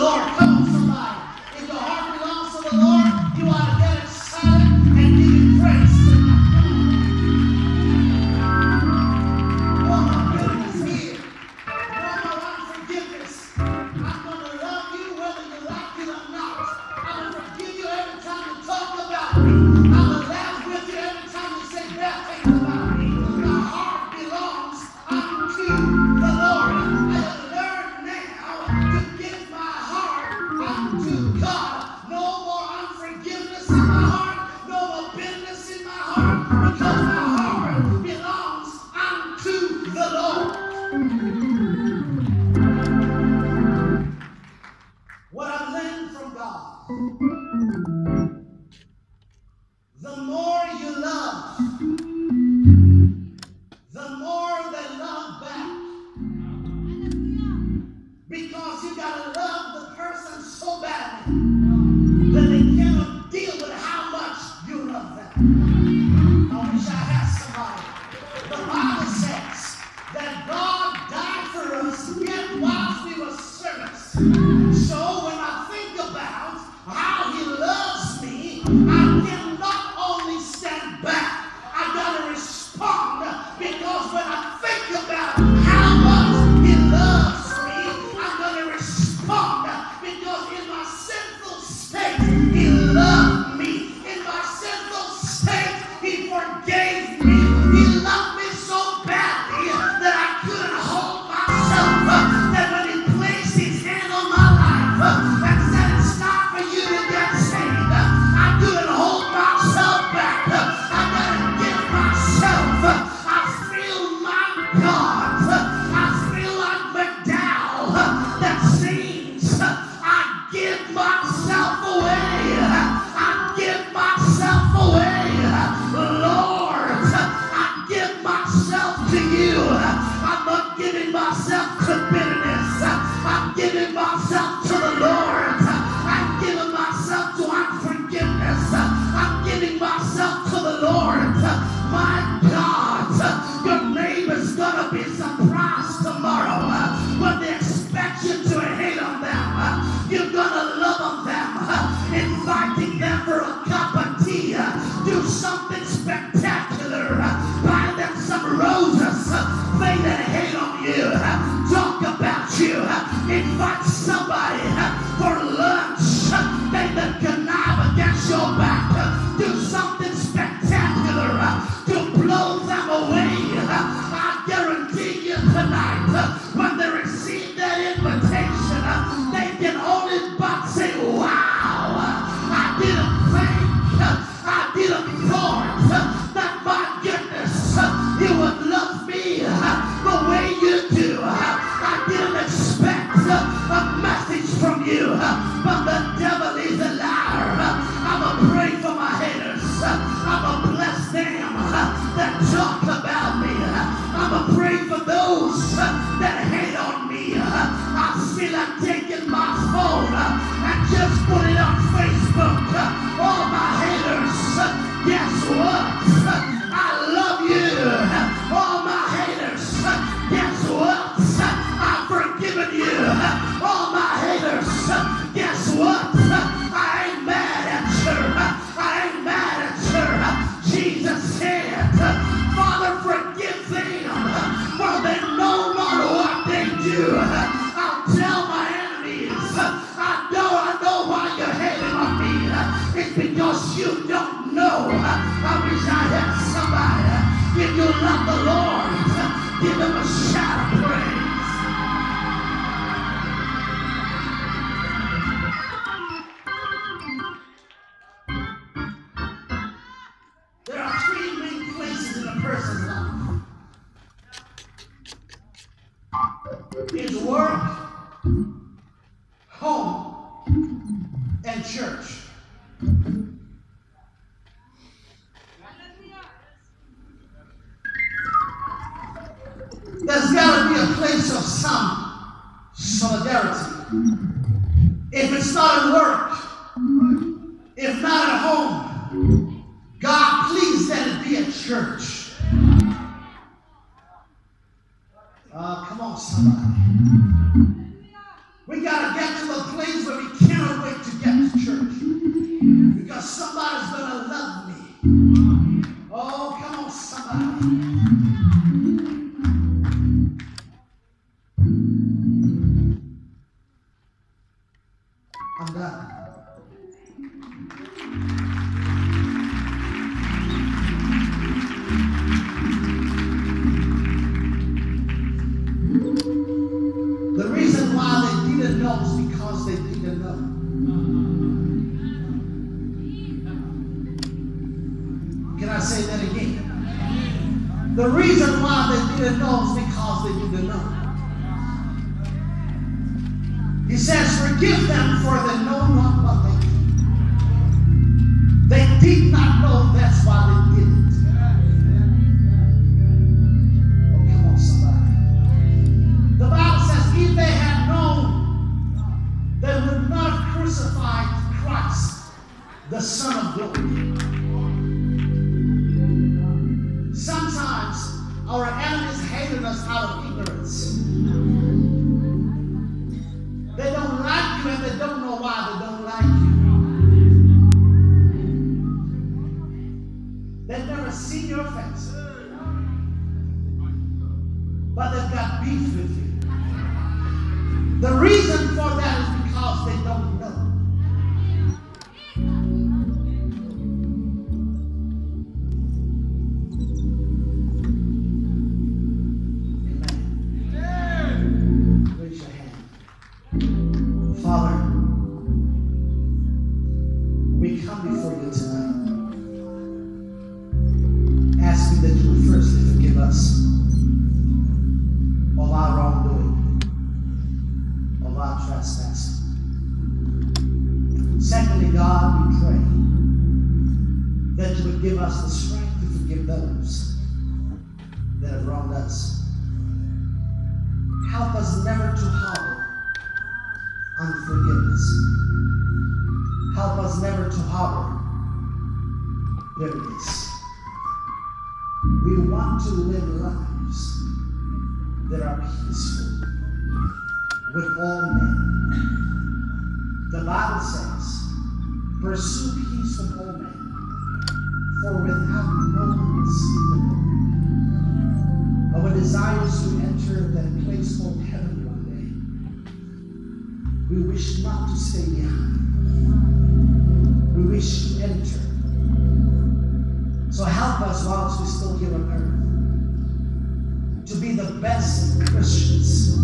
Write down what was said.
Lord. Come the more give myself away. something spectacular. not taking my phone. Uh, I just put it. you don't know, uh, I wish I had somebody. If you love the Lord, uh, give him a shout. There's got to be a place of some solidarity. If it's not at work, if not at home, God, please let it be at church. Uh, come on, somebody. We got to get to the place where we The reason why they didn't know is because they didn't know. Can I say that again? The reason why they didn't know is because they didn't know. He says, Forgive them, for they know not what they do. They did not know that's why they did it. Oh, come on, somebody. The Bible says, if they had known, they would not have crucified Christ, the Son of glory. Sometimes our enemies hated us out of ignorance. Don't like you. They've never seen your face. But they've got beef with you. The reason for that is because they don't know. Amen. Raise your hand. Father, Secondly, God, we pray that you would give us the strength to forgive those that have wronged us. Help us never to harbor unforgiveness. Help us never to harbor bitterness. We want to live lives that are peaceful with all men. The Bible says, pursue peace with all men, for without no one will see the Lord. Our desire is to enter that place called heaven one day. We wish not to stay behind. We wish to enter. So help us whilst we're still here on earth to be the best Christians